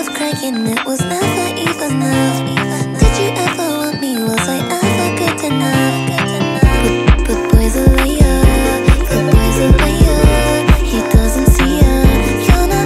was cracking, it was never easy.